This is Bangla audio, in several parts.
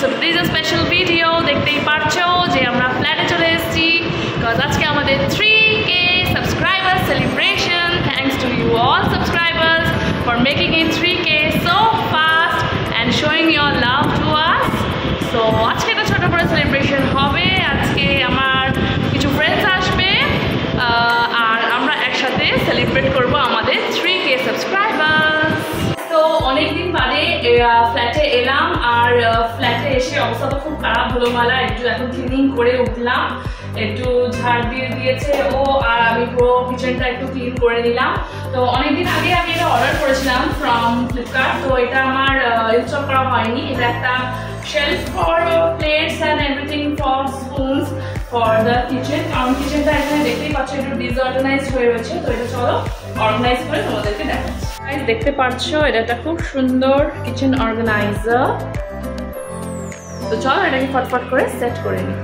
So this a special video দেখতেই পারছ যে আমরা ফ্ল্যাটে চলে এসেছি। বিকজ আজকে আমাদের three K subscriber celebration thanks to you all subscribers for making in three K so fast and showing your love to us so আজকে একটা ছোটো করে সেলিব্রেশন হবে। আজকে আমার কিছু ফ্রেন্ডস আসবে। আর আমরা একসাথে সেলিব্রেট করব আমাদের থ্রি কে সাবস্ক্রাইবার তো অনেকদিন বাদে ফ্ল্যাট আর ফ্ল্যাটে এসে অবস্থা তো খুব খারাপ হলো মালা একটু এখন ক্লিনিং করে উঠলাম, একটু ঝাড় দিয়ে দিয়েছে ও, আর আমি পুরো কিচেনটা একটু ক্লিন করে নিলাম। তো অনেকদিন আগে আমি এটা অর্ডার করেছিলাম ফ্রম ফ্লিপকার্ট তো এটা আমার ইনস্টল করা হয়নি। এটা একটা shelf for plates and everything for spoons for the kitchen কারণ কিচেনটা এখানে দেখতেই পাচ্ছ, একটু ডিসঅর্গানাইজ হয়ে রয়েছে, তো এটা চলো অর্গানাইজ করে তোমাদেরকে দেখাচ্ছি। দেখতে পাচ্ছ, এটা একটা খুব সুন্দর কিচেন অর্গানাইজার তো চলো এটাকে ফটফট করে সেট করে নিই।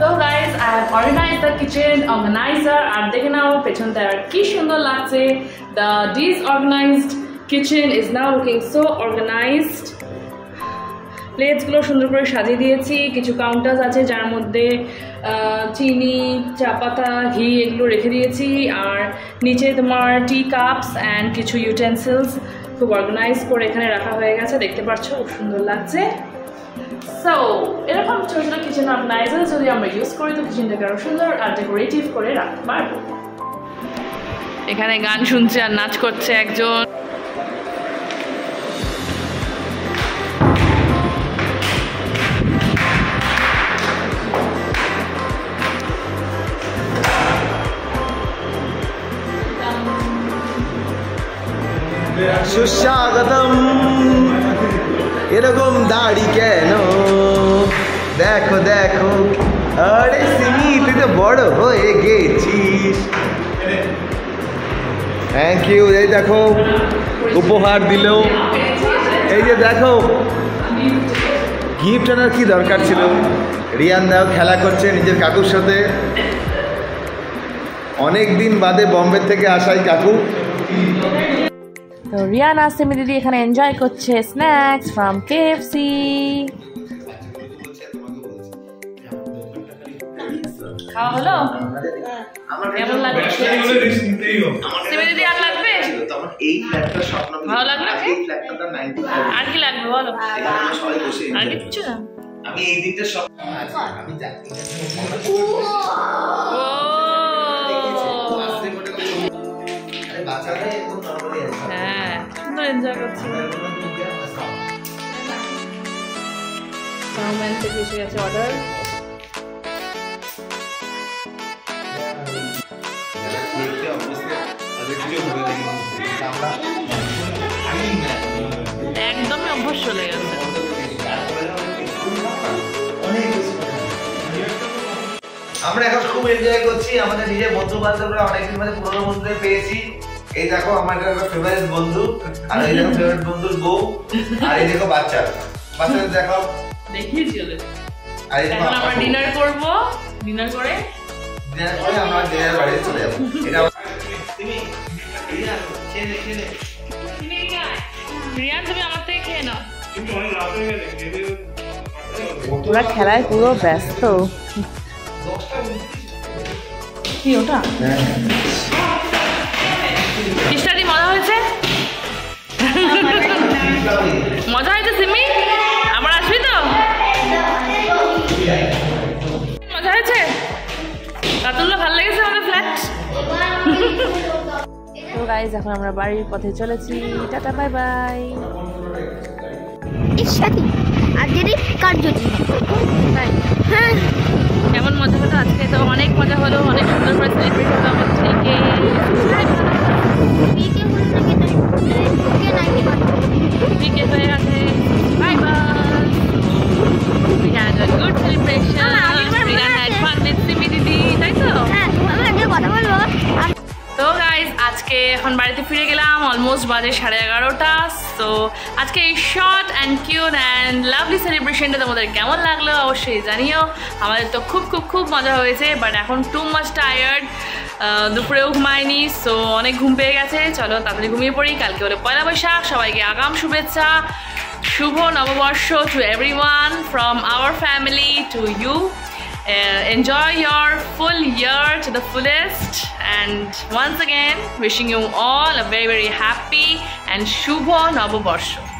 তো guys I have organise the kitchen organiser আর দেখে নাও পেছনটা আর কি সুন্দর লাগছে। The disorganised kitchen is now looking so organised প্লেটসগুলো সুন্দর করে সাজিয়ে দিয়েছি, কিছু কাউন্টার্স আছে যার মধ্যে চিনি চা পাতা ঘি এগুলো রেখে দিয়েছি, আর নিচে তোমার টি কাপস অ্যান্ড কিছু ইউটেন্সিলস খুব অর্গানাইজ করে এখানে রাখা হয়ে গেছে। দেখতে পাচ্ছ, খুব সুন্দর লাগছে। সো এরকম ছোটো ছোটো কিচেন অর্গানাইজার যদি আমরা ইউজ করি, তো কিচেনটাকে আরও সুন্দর আর ডেকোরেটিভ করে রাখতে পারব। এখানে গান শুনছে আর নাচ করছে একজন। সুস্বাগতম। এরকম দাড়ি কেন? দেখো দেখো। আরে সিমি, তুই তো বড় হয়ে গেছিস। থ্যাংক ইউ এই দেখো, উপহার দিল এই যে দেখো গিফট আনার কি দরকার ছিল? রিয়ান দাও, খেলা করছে নিজের কাকুর সাথে। অনেক দিন বাদে বম্বে থেকে আসাই কাকু। তো রিয়ান সিমি দিদি এখানে এনজয় করছে স্ন্যাক্স ফ্রম কেএফসি খাওয়া হলো? কেমন সিমি দিদি আর লাগবে? এই ফ্ল্যাটটা স্বপ্ন ভালো লাগল? এই ফ্ল্যাটটা 95 আর কি লাগবে বলো? আর না। আমি এই দিনটা সব আমি জানি ও। একদমই অভ্যাস চলে গেছে আমরা এখন খুব এনজয় করছি, আমাদের নিজের বন্ধু বান্ধবরা অনেকদিন মানে পুরোনো বন্ধুদের পেয়েছি। এই দেখো আমার একটা ফেভারিট বন্ধু আর এই দেখো ফেভারিট বন্ধুর বউ আর এই দেখো বাচ্চা। বাচ্চাদের দেখো দেখিয়েছি ওদের। আর এখন আমরা ডিনার করব। ডিনার করে ডিনার করে আমরা ডিনার বাড়িতে চলে যাব। এটা তুমি রিয়ান তুমি আমার থেকে খেয়ে নাও। ওরা খেলায় পুরো ব্যস্ত। কি ওটা? মজা হয়েছে সিমি? আবার আসবি তো? মজা হয়েছে? রাতুল্লা ভালো লেগেছে আমাদের ফ্ল্যাট তো গাইজ এখন আমরা বাড়ির পথে চলেছি। টাটা বাই বাই সাথী আজকেরই কার্যটি তাই? হ্যাঁ। কেমন মজা হলো আজকে? তো অনেক মজা হলো অনেক সুন্দর করে সেলিব্রেট হলো আমার থেকে আজকে এখন বাড়িতে ফিরে গেলাম অলমোস্ট বাজে সাড়ে এগারোটা তো আজকে এই short and cute and lovely সেলিব্রেশনটা তোমাদের কেমন লাগল অবশ্যই জানিও। আমাদের তো খুব খুব খুব মজা হয়েছে বাট এখন টু মাচ টায়ার্ড দুপুরেও ঘুমায়নি সো অনেক ঘুম পেয়ে গেছে। চলো তাড়াতাড়ি ঘুমিয়ে পড়ি, কালকে হলো পয়লা বৈশাখ, সবাইকে আগাম শুভেচ্ছা, শুভ নববর্ষ to everyone from our family to you Uh, enjoy your full year to the fullest and once again wishing you all a very very happy and Shubho Novoborsho.